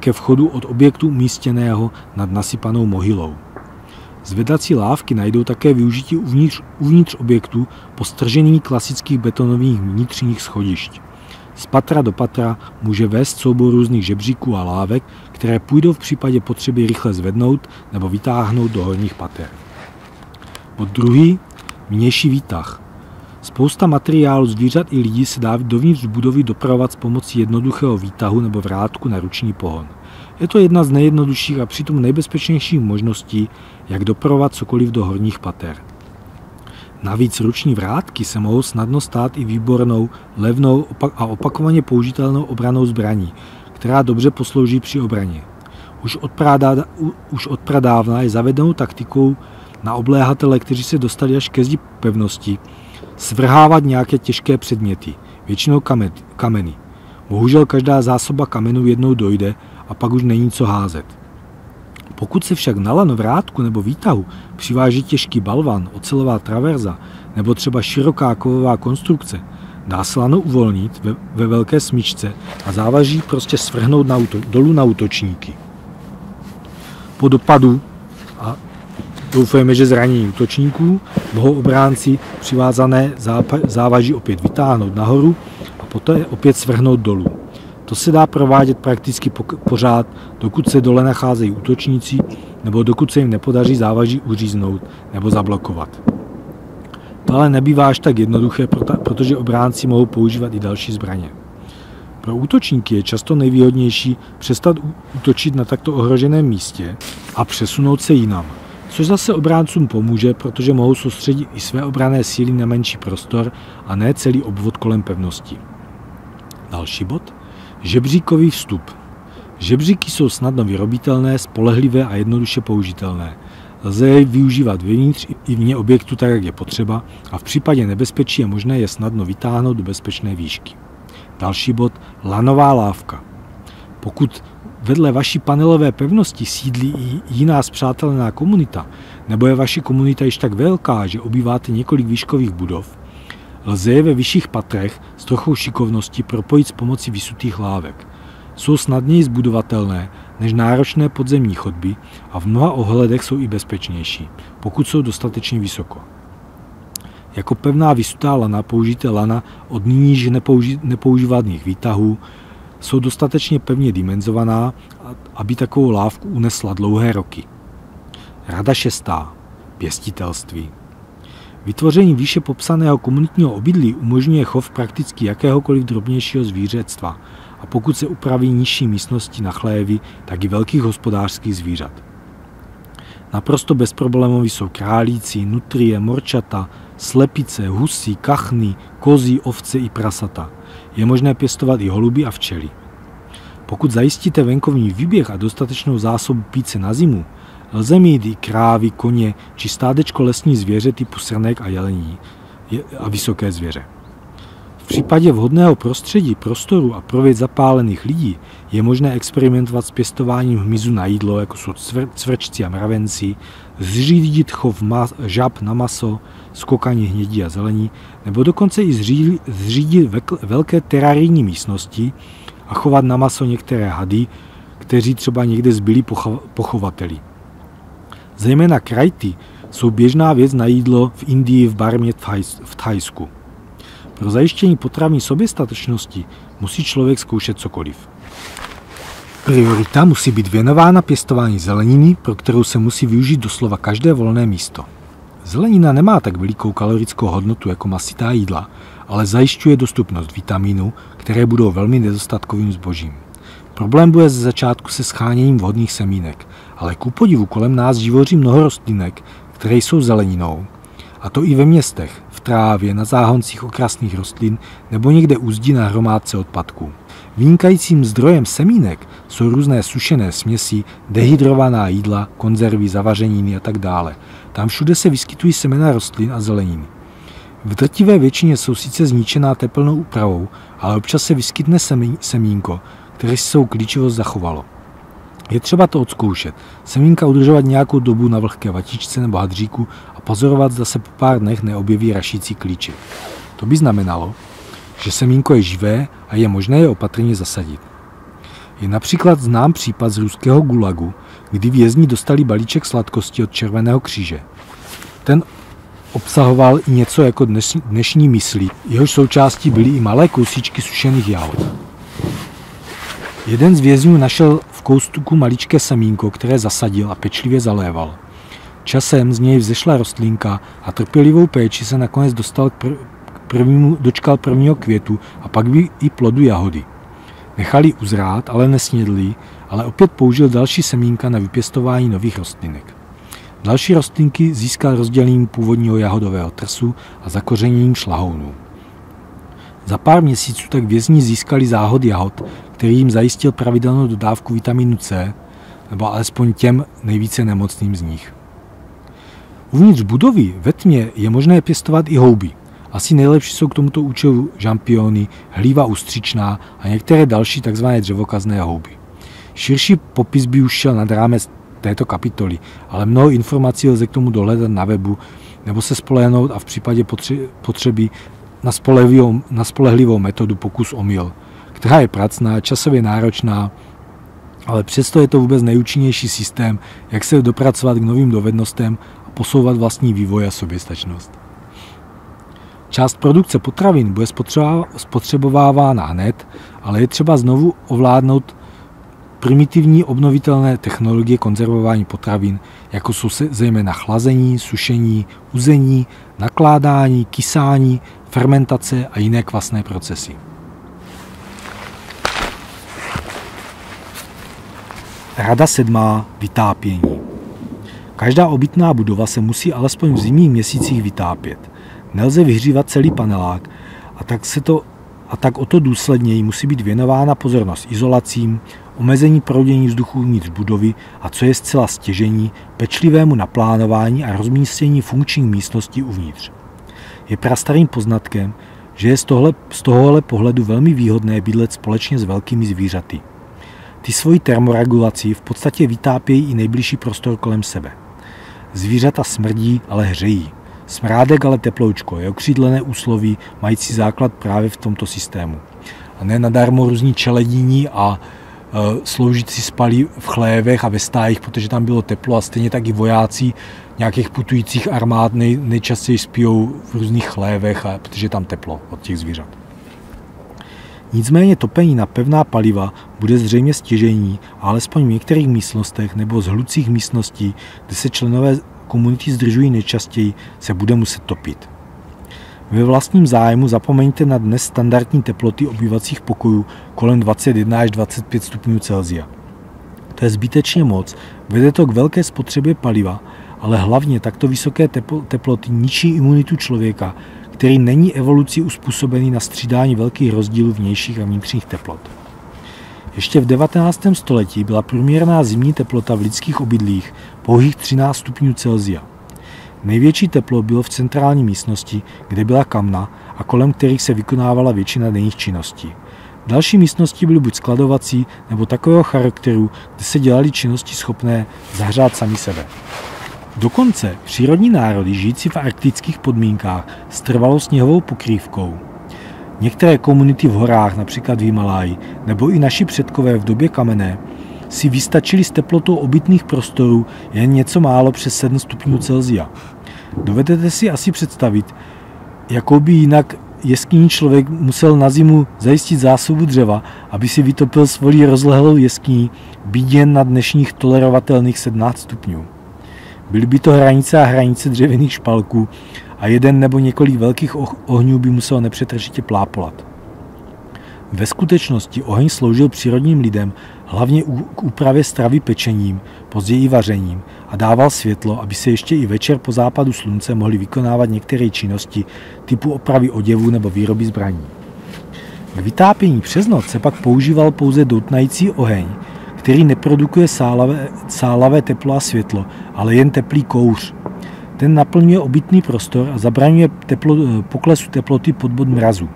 ke vchodu od objektu umístěného nad nasypanou mohylou. Zvedací lávky najdou také využití uvnitř, uvnitř objektu po stržení klasických betonových vnitřních schodišť. Z patra do patra může vést soubor různých žebříků a lávek, které půjdou v případě potřeby rychle zvednout nebo vytáhnout do horních pater. Pod druhý, vnější výtah. Spousta materiálu zvířat i lidí se dá dovnitř budovy dopravovat s pomocí jednoduchého výtahu nebo vrátku na ruční pohon. Je to jedna z nejjednodušších a přitom nejbezpečnějších možností, jak dopravovat cokoliv do horních pater. Navíc ruční vrátky se mohou snadno stát i výbornou, levnou a opakovaně použitelnou obranou zbraní, která dobře poslouží při obraně. Už od, práda, už od pradávna je zavedenou taktikou na obléhatele, kteří se dostali až ke zdi pevnosti, svrhávat nějaké těžké předměty, většinou kameny. Bohužel každá zásoba kamenů jednou dojde a pak už není co házet. Pokud se však na lano vrátku nebo výtahu přiváží těžký balvan, ocelová traverza nebo třeba široká kovová konstrukce, dá se lano uvolnit ve, ve velké smyčce a závaží prostě svrhnout na auto, dolů na útočníky. Po dopadu a doufejme, že zranění útočníků mohou obránci přivázané závaží opět vytáhnout nahoru a poté opět svrhnout dolů. To se dá provádět prakticky pořád, dokud se dole nacházejí útočníci nebo dokud se jim nepodaří závaží uříznout nebo zablokovat. To ale nebývá až tak jednoduché, protože obránci mohou používat i další zbraně. Pro útočníky je často nejvýhodnější přestat útočit na takto ohroženém místě a přesunout se jinam, což zase obráncům pomůže, protože mohou soustředit i své obrané síly na menší prostor a ne celý obvod kolem pevnosti. Další bod. Žebříkový vstup. Žebříky jsou snadno vyrobitelné, spolehlivé a jednoduše použitelné. Lze je využívat vevnitř i vně objektu tak, jak je potřeba a v případě nebezpečí je možné je snadno vytáhnout do bezpečné výšky. Další bod, lanová lávka. Pokud vedle vaší panelové pevnosti sídlí i jiná zpřátelená komunita, nebo je vaše komunita již tak velká, že obýváte několik výškových budov, Lze je ve vyšších patrech s trochou šikovností propojit s pomocí vysutých lávek. Jsou snadněji zbudovatelné než náročné podzemní chodby a v mnoha ohledech jsou i bezpečnější, pokud jsou dostatečně vysoko. Jako pevná vysutá lana použijte lana od nyní nepoužívaných výtahů, jsou dostatečně pevně dimenzovaná, aby takovou lávku unesla dlouhé roky. Rada šestá. Pěstitelství. Vytvoření výše popsaného komunitního obydlí umožňuje chov prakticky jakéhokoliv drobnějšího zvířectva a pokud se upraví nižší místnosti na chlévy, tak i velkých hospodářských zvířat. Naprosto bezproblémoví jsou králíci, nutrie, morčata, slepice, husy, kachny, kozy, ovce i prasata. Je možné pěstovat i holuby a včely. Pokud zajistíte venkovní výběh a dostatečnou zásobu píce na zimu, lze mít i krávy, koně či stádečko lesní zvěře typu srnek a jelení a vysoké zvěře. V případě vhodného prostředí, prostoru a prověd zapálených lidí je možné experimentovat s pěstováním hmyzu na jídlo, jako jsou cvrčci a mravenci, zřídit chov mas, žab na maso, skokání hnědí a zelení, nebo dokonce i zřídit, velké terarijní místnosti a chovat na maso některé hady, kteří třeba někde zbyli pochovateli. Zejména krajty jsou běžná věc na jídlo v Indii, v Barmě, v Thajsku. Pro zajištění potravní soběstatečnosti musí člověk zkoušet cokoliv. Priorita musí být věnována pěstování zeleniny, pro kterou se musí využít doslova každé volné místo. Zelenina nemá tak velikou kalorickou hodnotu jako masitá jídla, ale zajišťuje dostupnost vitamínů, které budou velmi nedostatkovým zbožím. Problém bude ze začátku se scháněním vhodných semínek, ale ku podivu kolem nás živoří mnoho rostlinek, které jsou zeleninou. A to i ve městech, v trávě, na záhoncích okrasných rostlin nebo někde u zdi na hromádce odpadků. Vynikajícím zdrojem semínek jsou různé sušené směsi, dehydrovaná jídla, konzervy, zavařeniny a tak dále. Tam všude se vyskytují semena rostlin a zeleniny. V drtivé většině jsou sice zničená teplnou úpravou, ale občas se vyskytne semínko, které si svou klíčivost zachovalo. Je třeba to odzkoušet. Semínka udržovat nějakou dobu na vlhké vatičce nebo hadříku pozorovat, zda se po pár dnech neobjeví rašící klíček. To by znamenalo, že semínko je živé a je možné je opatrně zasadit. Je například znám případ z ruského gulagu, kdy vězni dostali balíček sladkosti od Červeného kříže. Ten obsahoval i něco jako dnešní, dnešní myslí, jehož součástí byly i malé kousíčky sušených jahod. Jeden z vězňů našel v koustuku maličké semínko, které zasadil a pečlivě zaléval. Časem z něj vzešla rostlinka a trpělivou péči se nakonec dostal k prvnímu, dočkal prvního květu a pak by i plodu jahody. Nechali uzrát, ale nesnědli, ale opět použil další semínka na vypěstování nových rostlinek. Další rostlinky získal rozdělením původního jahodového trsu a zakořeněním šlahounů. Za pár měsíců tak vězni získali záhod jahod, který jim zajistil pravidelnou dodávku vitamínu C, nebo alespoň těm nejvíce nemocným z nich. Uvnitř budovy ve tmě je možné pěstovat i houby. Asi nejlepší jsou k tomuto účelu žampiony, hlíva ústřičná a některé další tzv. dřevokazné houby. Širší popis by už šel nad rámec této kapitoly, ale mnoho informací lze k tomu dohledat na webu nebo se spolehnout a v případě potřeby na spolehlivou, na spolehlivou metodu pokus omyl, která je pracná, časově náročná, ale přesto je to vůbec nejúčinnější systém, jak se dopracovat k novým dovednostem posouvat vlastní vývoj a soběstačnost. Část produkce potravin bude spotřebovávána hned, ale je třeba znovu ovládnout primitivní obnovitelné technologie konzervování potravin, jako jsou zejména chlazení, sušení, uzení, nakládání, kysání, fermentace a jiné kvasné procesy. Rada sedmá vytápění. Každá obytná budova se musí alespoň v zimních měsících vytápět. Nelze vyhřívat celý panelák a tak, se to, a tak o to důsledněji musí být věnována pozornost izolacím, omezení proudění vzduchu uvnitř budovy a co je zcela stěžení, pečlivému naplánování a rozmístění funkčních místností uvnitř. Je prastarým poznatkem, že je z, tohle, z tohohle pohledu velmi výhodné bydlet společně s velkými zvířaty. Ty svoji termoregulací v podstatě vytápějí i nejbližší prostor kolem sebe. Zvířata smrdí, ale hřejí. Smrádek ale teploučko je okřídlené úsloví mající základ právě v tomto systému. A ne nadarmo různí čeledíní a e, sloužící spali v chlévech a ve stájích, protože tam bylo teplo a stejně tak i vojáci nějakých putujících armád nej, nejčastěji spijou v různých chlévech, a, protože je tam teplo od těch zvířat. Nicméně topení na pevná paliva bude zřejmě stěžení, alespoň v některých místnostech nebo z hlucích místností, kde se členové komunity zdržují nejčastěji, se bude muset topit. Ve vlastním zájmu zapomeňte na dnes standardní teploty obyvacích pokojů kolem 21 až 25 stupňů Celsia. To je zbytečně moc, vede to k velké spotřebě paliva, ale hlavně takto vysoké teploty ničí imunitu člověka, který není evolucí uspůsobený na střídání velkých rozdílů vnějších a vnitřních teplot. Ještě v 19. století byla průměrná zimní teplota v lidských obydlích pouhých 13 stupňů Celsia. Největší teplo bylo v centrální místnosti, kde byla kamna a kolem kterých se vykonávala většina denních činností. Další místnosti byly buď skladovací nebo takového charakteru, kde se dělali činnosti schopné zahřát sami sebe. Dokonce přírodní národy žijící v arktických podmínkách s trvalou sněhovou pokrývkou. Některé komunity v horách, například v Himaláji, nebo i naši předkové v době kamenné, si vystačili s teplotou obytných prostorů jen něco málo přes 7 stupňů Celsia. Dovedete si asi představit, jakou by jinak jeskyní člověk musel na zimu zajistit zásobu dřeva, aby si vytopil svoji rozlehlou jeskyní, být jen na dnešních tolerovatelných 17 stupňů. Byly by to hranice a hranice dřevěných špalků a jeden nebo několik velkých ohňů by musel nepřetržitě plápolat. Ve skutečnosti oheň sloužil přírodním lidem hlavně k úpravě stravy pečením, později vařením a dával světlo, aby se ještě i večer po západu slunce mohly vykonávat některé činnosti typu opravy oděvu nebo výroby zbraní. K vytápění přes noc se pak používal pouze doutnající oheň, který neprodukuje sálavé, sálavé teplo a světlo, ale jen teplý kouř. Ten naplňuje obytný prostor a zabraňuje teplo, poklesu teploty pod bod mrazu.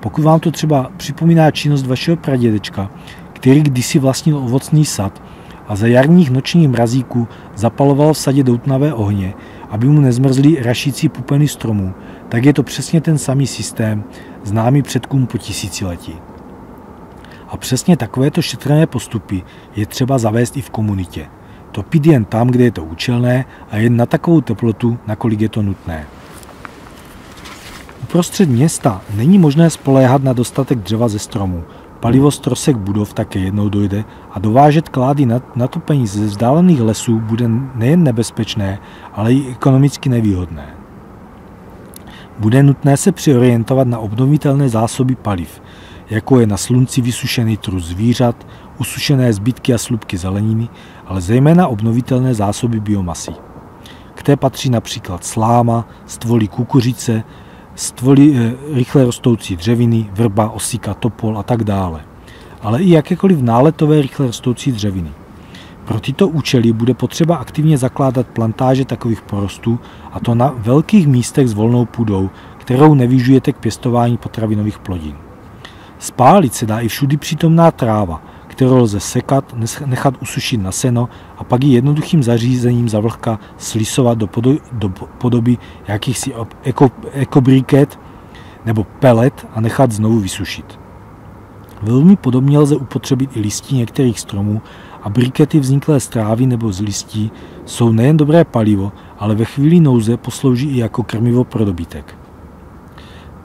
Pokud vám to třeba připomíná činnost vašeho pradědečka, který kdysi vlastnil ovocný sad a za jarních nočních mrazíků zapaloval v sadě doutnavé ohně, aby mu nezmrzly rašící pupeny stromů, tak je to přesně ten samý systém, známý předkům po tisíciletí. A přesně takovéto šetrné postupy je třeba zavést i v komunitě. Topit jen tam, kde je to účelné a jen na takovou teplotu, nakolik je to nutné. Uprostřed města není možné spoléhat na dostatek dřeva ze stromů. Palivo z trosek budov také jednou dojde a dovážet klády na, na topení ze vzdálených lesů bude nejen nebezpečné, ale i ekonomicky nevýhodné. Bude nutné se přiorientovat na obnovitelné zásoby paliv, jako je na slunci vysušený trus zvířat, usušené zbytky a slupky zeleniny, ale zejména obnovitelné zásoby biomasy. K té patří například sláma, stvoly kukuřice, stvoly e, rychle rostoucí dřeviny, vrba, osika, topol a tak dále. Ale i jakékoliv náletové rychle rostoucí dřeviny. Pro tyto účely bude potřeba aktivně zakládat plantáže takových porostů, a to na velkých místech s volnou půdou, kterou nevyžujete k pěstování potravinových plodin. Spálit se dá i všudy přítomná tráva, kterou lze sekat, nechat usušit na seno a pak ji jednoduchým zařízením za vlhka slisovat do, podo- do podoby jakýchsi eko, ekobriket nebo pelet a nechat znovu vysušit. Velmi podobně lze upotřebit i listí některých stromů a brikety vzniklé z trávy nebo z listí jsou nejen dobré palivo, ale ve chvíli nouze poslouží i jako krmivo pro dobytek.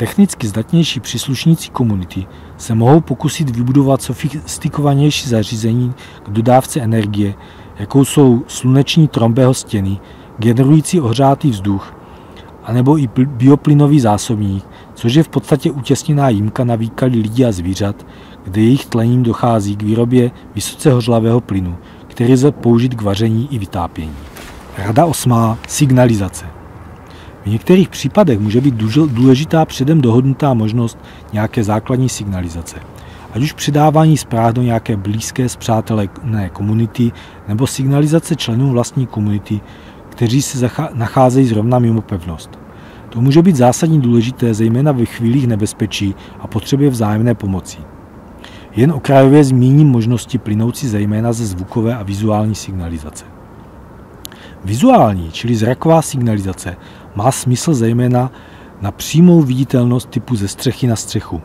Technicky zdatnější příslušníci komunity se mohou pokusit vybudovat sofistikovanější zařízení k dodávce energie, jakou jsou sluneční trombeho stěny, generující ohřátý vzduch, anebo i bioplynový zásobník, což je v podstatě utěsněná jímka na výkali lidí a zvířat, kde jejich tlením dochází k výrobě vysoce hořlavého plynu, který lze použít k vaření i vytápění. Rada osmá. Signalizace. V některých případech může být důležitá předem dohodnutá možnost nějaké základní signalizace. Ať už předávání zpráv do nějaké blízké zpřátelené komunity nebo signalizace členů vlastní komunity, kteří se nacházejí zrovna mimo pevnost. To může být zásadně důležité zejména ve chvílích nebezpečí a potřebě vzájemné pomoci. Jen okrajově zmíním možnosti plynoucí zejména ze zvukové a vizuální signalizace. Vizuální, čili zraková signalizace, má smysl zejména na přímou viditelnost typu ze střechy na střechu.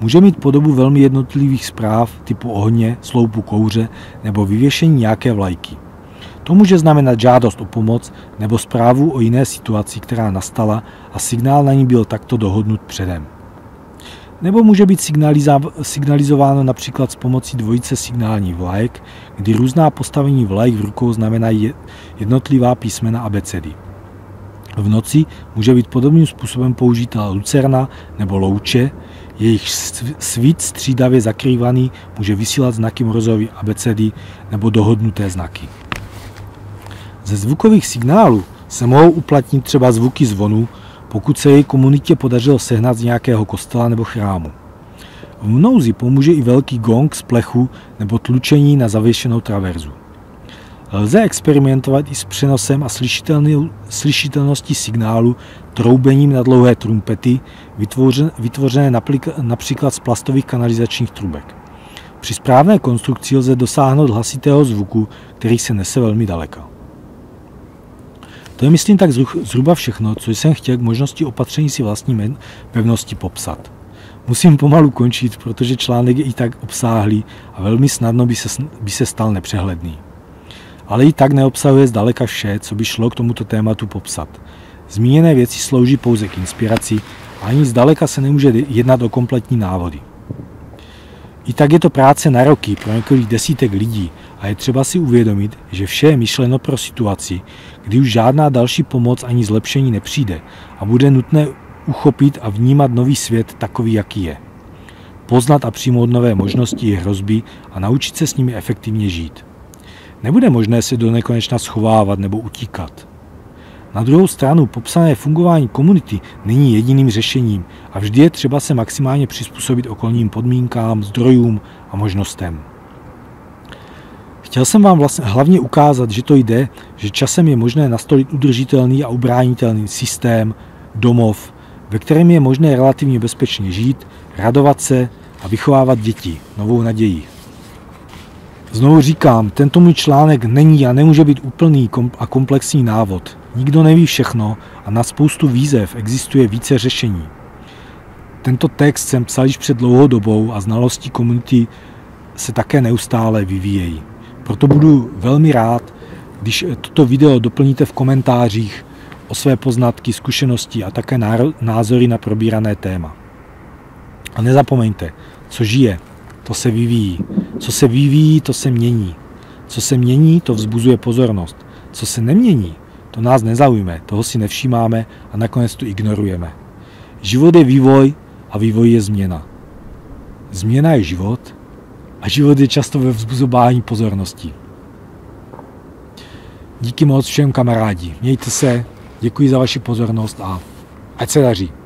Může mít podobu velmi jednotlivých zpráv typu ohně, sloupu kouře nebo vyvěšení nějaké vlajky. To může znamenat žádost o pomoc nebo zprávu o jiné situaci, která nastala a signál na ní byl takto dohodnut předem. nebo může být signalizováno například s pomocí dvojice signální vlajek, kdy různá postavení vlajek v rukou znamenají jednotlivá písmena abecedy. V noci může být podobným způsobem použita lucerna nebo louče, jejich svít střídavě zakrývaný může vysílat znaky Morzovy abecedy nebo dohodnuté znaky. Ze zvukových signálů se mohou uplatnit třeba zvuky zvonu, pokud se její komunitě podařilo sehnat z nějakého kostela nebo chrámu. V mnouzi pomůže i velký gong z plechu nebo tlučení na zavěšenou traverzu. Lze experimentovat i s přenosem a slyšitelností signálu troubením na dlouhé trumpety, vytvořené například z plastových kanalizačních trubek. Při správné konstrukci lze dosáhnout hlasitého zvuku, který se nese velmi daleko. To je myslím tak zhruba všechno, co jsem chtěl k možnosti opatření si vlastní pevnosti popsat. Musím pomalu končit, protože článek je i tak obsáhlý a velmi snadno by se, by se stal nepřehledný. Ale i tak neobsahuje zdaleka vše, co by šlo k tomuto tématu popsat. Zmíněné věci slouží pouze k inspiraci a ani zdaleka se nemůže jednat o kompletní návody. I tak je to práce na roky pro několik desítek lidí a je třeba si uvědomit, že vše je myšleno pro situaci, kdy už žádná další pomoc ani zlepšení nepřijde a bude nutné uchopit a vnímat nový svět takový, jaký je. Poznat a přijmout nové možnosti i hrozby a naučit se s nimi efektivně žít. Nebude možné se do nekonečna schovávat nebo utíkat. Na druhou stranu popsané fungování komunity není jediným řešením a vždy je třeba se maximálně přizpůsobit okolním podmínkám, zdrojům a možnostem. Chtěl jsem vám vlastně hlavně ukázat, že to jde, že časem je možné nastolit udržitelný a ubránitelný systém, domov, ve kterém je možné relativně bezpečně žít, radovat se a vychovávat děti, novou naději. Znovu říkám, tento můj článek není a nemůže být úplný a komplexní návod. Nikdo neví všechno a na spoustu výzev existuje více řešení. Tento text jsem psal již před dlouhou dobou a znalosti komunity se také neustále vyvíjejí. Proto budu velmi rád, když toto video doplníte v komentářích o své poznatky, zkušenosti a také názory na probírané téma. A nezapomeňte, co žije, to se vyvíjí. Co se vyvíjí, to se mění. Co se mění, to vzbuzuje pozornost. Co se nemění, to nás nezaujme, toho si nevšímáme a nakonec to ignorujeme. Život je vývoj a vývoj je změna. Změna je život a život je často ve vzbuzování pozornosti. Díky moc všem kamarádi. Mějte se, děkuji za vaši pozornost a ať se daří.